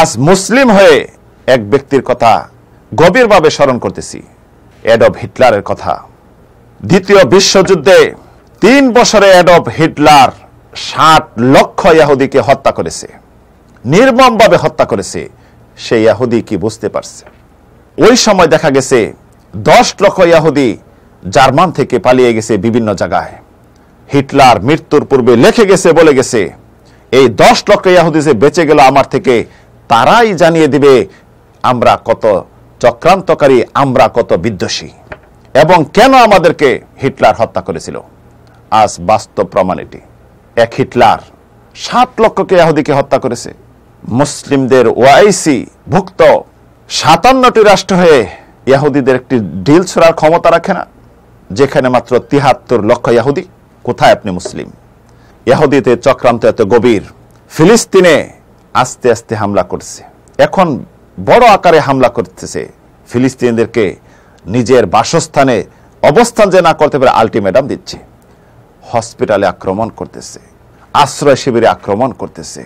আজ মুসলিম হয়ে এক ব্যক্তির কথা গভীরভাবে স্মরণ করতেছি, অ্যাডব হিটলারের কথা। দ্বিতীয় বিশ্বযুদ্ধে তিন বছরে অ্যাডব হিটলার ষাট লক্ষ ইয়াহুদিকে হত্যা করেছে। নির্মমভাবে হত্যা করেছে, সেই ইয়াহুদি কি বুঝতে পারছে? ওই সময় দেখা গেছে, দশ লক্ষ ইয়াহুদি জার্মান থেকে পালিয়ে গেছে বিভিন্ন জায়গায়। হিটলার মৃত্যুর পূর্বে লেখে গেছে, বলে গেছে, এই দশ লক্ষ ইয়াহুদি যে বেঁচে গেল আমার থেকে তারাই জানিয়ে দিবে, আমরা কত চক্রান্তকারী, আমরা কত বিদ্বেষী। এবং কেন আমাদেরকে হিটলার হত্যা করেছিল? আজ বাস্তব প্রমাণ এটি। এক হিটলার সাত লক্ষকে ইয়াহুদিকে হত্যা করেছে। মুসলিমদের ওয়াইসি ভুক্ত সাতান্নটি রাষ্ট্র হয়ে ইয়াহুদিদের একটি ঢিল ছোড়ার ক্ষমতা রাখে না, যেখানে মাত্র তিহাত্তর লক্ষ ইয়াহুদি কোথায় আপনি মুসলিম? ইয়াহুদিতে চক্রান্ত এত গভীর। ফিলিস্তিনে আস্তে আস্তে হামলা করছে এখন বড় আকারে হামলা করতেছে ফিলিস্তিনিদেরকে নিজের বাসস্থানে অবস্থান যে না করতে পারে আলটিমেটাম দিচ্ছে। হসপিটালে আক্রমণ করতেছে, আশ্রয় শিবিরে আক্রমণ করতেছে,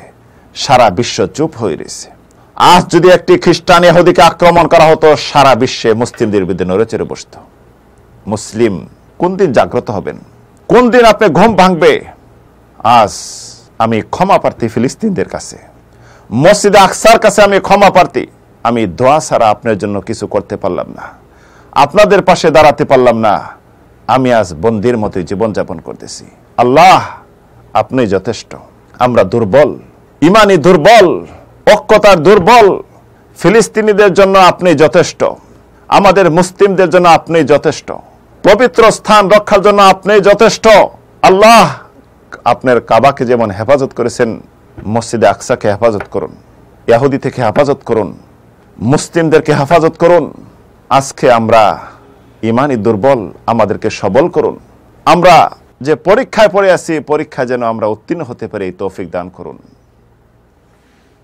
সারা বিশ্ব চুপ হয়ে রয়েছে। আজ যদি একটি খ্রিস্টান ইহুদিকে আক্রমণ করা হতো, সারা বিশ্বে মুসলিমদের বিরুদ্ধে নড়েচড়ে বসত। মুসলিম কোন দিন জাগ্রত হবেন? কোন দিন আপনি ঘুম ভাঙবে? আজ আমি ক্ষমা প্রার্থী ফিলিস্তিনদের কাছে। মসজিদে আকসার কাছে আমি ক্ষমা প্রার্থী। আমি দোয়া ছাড়া আপনার জন্য কিছু করতে পারলাম না। আপনাদের পাশে দাঁড়াতে পারলাম না। আমি আজ বন্দির মতোই জীবনযাপন করতেছি। আল্লাহ আপনি যথেষ্ট। আমরা দুর্বল। ইমানি দুর্বল। অক্ষতার দুর্বল। ফিলিস্তিনিদের জন্য আপনি যথেষ্ট। আমাদের মুসলিমদের জন্য আপনি যথেষ্ট। পবিত্র স্থান রক্ষার জন্য আপনি যথেষ্ট। আল্লাহ আপনার কাবাকে যেমন হেফাজত করেছেন মসজিদে আকসাকে হেফাজত করুন, ইয়াহুদি থেকে হেফাজত করুন, মুসলিমদেরকে হেফাজত করুন। আজকে আমরা ইমানই দুর্বল, আমাদেরকে সবল করুন। আমরা যে পরীক্ষায় পড়ে আছি পরীক্ষা যেন আমরা উত্তীর্ণ হতে পারি তৌফিক দান করুন।